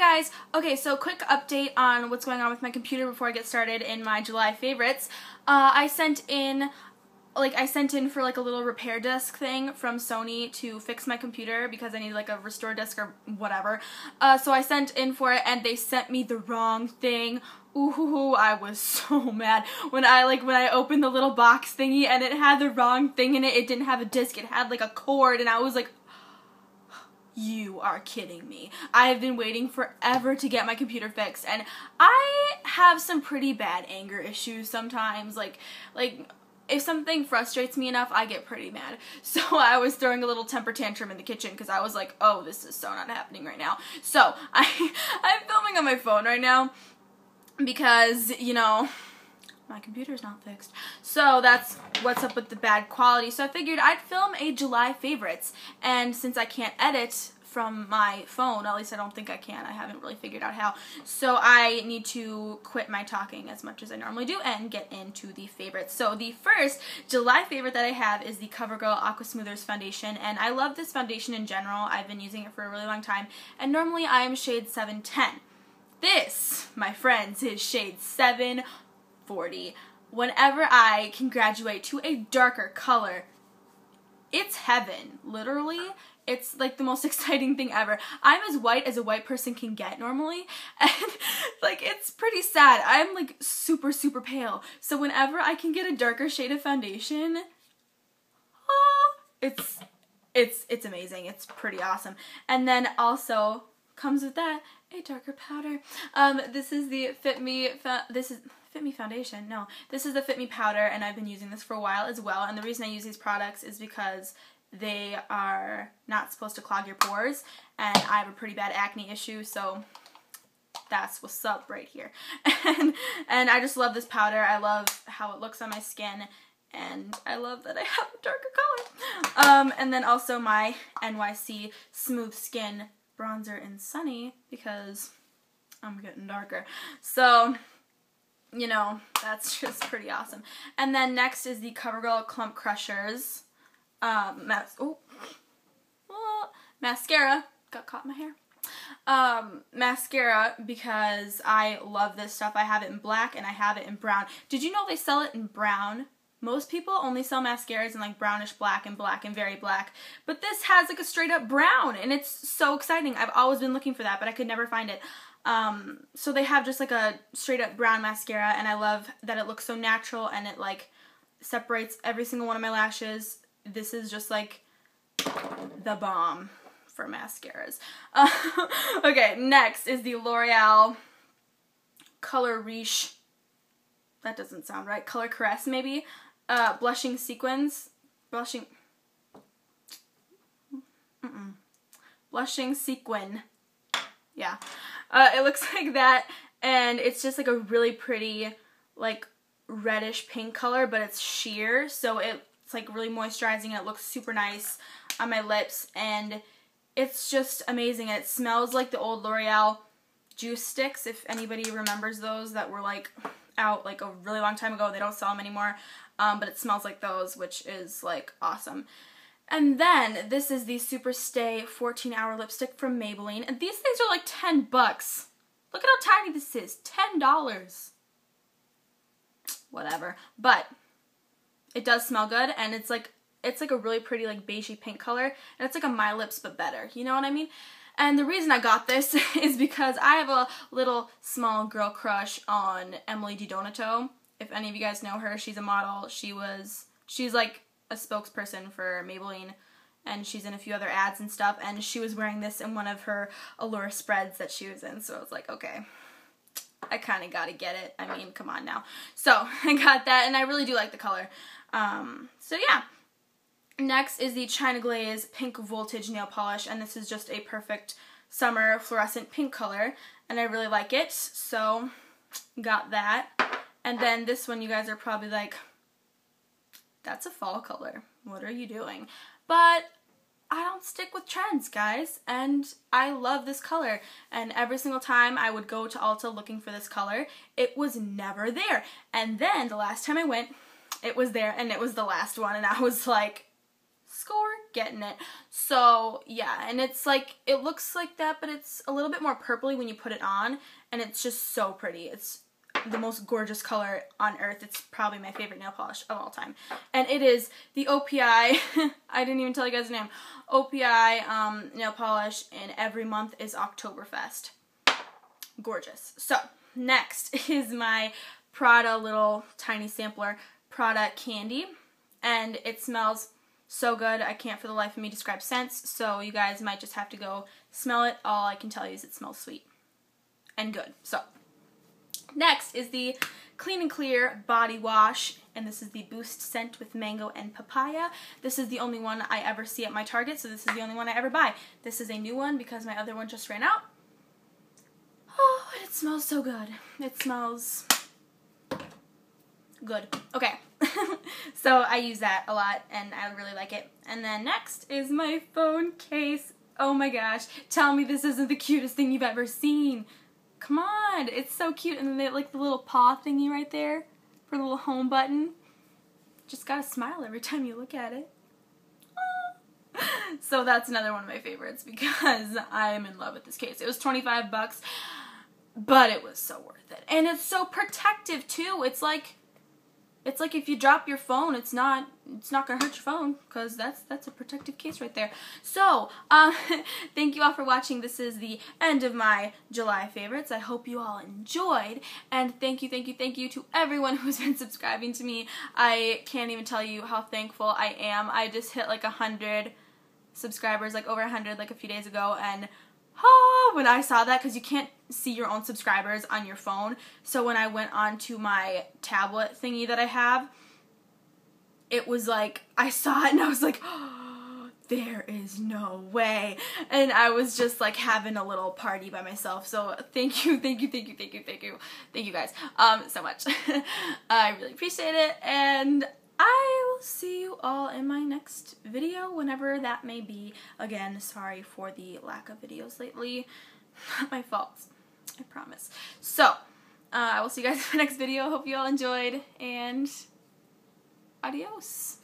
guys! Okay, so quick update on what's going on with my computer before I get started in my July favorites. Uh, I sent in, like, I sent in for like a little repair disc thing from Sony to fix my computer because I need like a restore disc or whatever. Uh, so I sent in for it and they sent me the wrong thing. Ooh, I was so mad when I like when I opened the little box thingy and it had the wrong thing in it. It didn't have a disc. It had like a cord and I was like, you are kidding me. I have been waiting forever to get my computer fixed and I have some pretty bad anger issues sometimes. Like, like if something frustrates me enough, I get pretty mad. So I was throwing a little temper tantrum in the kitchen because I was like, oh, this is so not happening right now. So I, I'm filming on my phone right now because, you know, my computer's not fixed. So that's what's up with the bad quality. So I figured I'd film a July favorites. And since I can't edit from my phone, at least I don't think I can, I haven't really figured out how. So I need to quit my talking as much as I normally do and get into the favorites. So the first July favorite that I have is the CoverGirl Aqua Smoothers Foundation. And I love this foundation in general. I've been using it for a really long time. And normally I am shade 710. This, my friends, is shade 7 40. Whenever I can graduate to a darker color, it's heaven, literally. It's like the most exciting thing ever. I'm as white as a white person can get normally, and like it's pretty sad. I'm like super, super pale. So whenever I can get a darker shade of foundation, oh, it's it's it's amazing. It's pretty awesome. And then also comes with that a darker powder. Um, this is the Fit Me. This is Fit Me Foundation. No, this is the Fit Me Powder, and I've been using this for a while as well. And the reason I use these products is because they are not supposed to clog your pores, and I have a pretty bad acne issue, so that's what's up right here. and, and I just love this powder. I love how it looks on my skin, and I love that I have a darker color. Um, and then also my NYC Smooth Skin Bronzer in Sunny, because I'm getting darker. So, you know, that's just pretty awesome. And then next is the CoverGirl Clump Crushers um, mas oh, oh, mascara. Got caught in my hair. Um, mascara because I love this stuff. I have it in black and I have it in brown. Did you know they sell it in brown? Most people only sell mascaras in like brownish black and black and very black. But this has like a straight up brown and it's so exciting. I've always been looking for that, but I could never find it. Um, so they have just like a straight up brown mascara and I love that it looks so natural and it like separates every single one of my lashes. This is just like the bomb for mascaras. Uh, okay, next is the L'Oreal Color Riche. That doesn't sound right. Color Caress, maybe. Uh, blushing Sequins. Blushing. Mm -mm. Blushing Sequin. Yeah. Uh, it looks like that, and it's just like a really pretty, like, reddish pink color, but it's sheer, so it's like really moisturizing and it looks super nice on my lips, and it's just amazing, it smells like the old L'Oreal juice sticks, if anybody remembers those that were like out like a really long time ago. They don't sell them anymore, um, but it smells like those, which is like awesome. And then this is the Super Stay 14 Hour Lipstick from Maybelline. And these things are like 10 bucks. Look at how tiny this is. $10. Whatever. But it does smell good and it's like it's like a really pretty like beigey pink color and it's like a My Lips but better. You know what I mean? And the reason I got this is because I have a little small girl crush on Emily DiDonato. If any of you guys know her, she's a model. She was she's like a spokesperson for Maybelline and she's in a few other ads and stuff and she was wearing this in one of her Allure spreads that she was in so I was like okay. I kind of got to get it. I mean come on now. So I got that and I really do like the color. Um, so yeah. Next is the China Glaze Pink Voltage Nail Polish and this is just a perfect summer fluorescent pink color and I really like it so got that. And then this one you guys are probably like that's a fall color. What are you doing? But I don't stick with trends, guys, and I love this color. And every single time I would go to Ulta looking for this color, it was never there. And then the last time I went, it was there, and it was the last one, and I was like, score getting it. So yeah, and it's like it looks like that, but it's a little bit more purpley when you put it on, and it's just so pretty. It's the most gorgeous color on earth. It's probably my favorite nail polish of all time. And it is the OPI, I didn't even tell you guys the name, OPI um, nail polish, and every month is Oktoberfest. Gorgeous. So, next is my Prada little tiny sampler, Prada Candy. And it smells so good. I can't for the life of me describe scents, so you guys might just have to go smell it. All I can tell you is it smells sweet and good. So, Next is the Clean and Clear Body Wash, and this is the Boost Scent with Mango and Papaya. This is the only one I ever see at my Target, so this is the only one I ever buy. This is a new one because my other one just ran out. Oh, it smells so good. It smells good. Okay. so I use that a lot, and I really like it. And then next is my phone case. Oh my gosh. Tell me this isn't the cutest thing you've ever seen. Come on, it's so cute. And then they like the little paw thingy right there for the little home button. Just gotta smile every time you look at it. so that's another one of my favorites because I am in love with this case. It was 25 bucks, but it was so worth it. And it's so protective too. It's like it's like if you drop your phone, it's not it's not gonna hurt your phone because that's that's a protective case right there. So, um, thank you all for watching. This is the end of my July favorites. I hope you all enjoyed, and thank you, thank you, thank you to everyone who's been subscribing to me. I can't even tell you how thankful I am. I just hit like a hundred subscribers, like over a hundred, like a few days ago, and oh, when I saw that, because you can't see your own subscribers on your phone. So when I went on to my tablet thingy that I have, it was like, I saw it and I was like, oh, there is no way. And I was just like having a little party by myself. So thank you, thank you, thank you, thank you, thank you, thank you guys um, so much. I really appreciate it. And I see you all in my next video, whenever that may be. Again, sorry for the lack of videos lately. Not my fault. I promise. So, uh, I will see you guys in the next video. Hope you all enjoyed, and adios.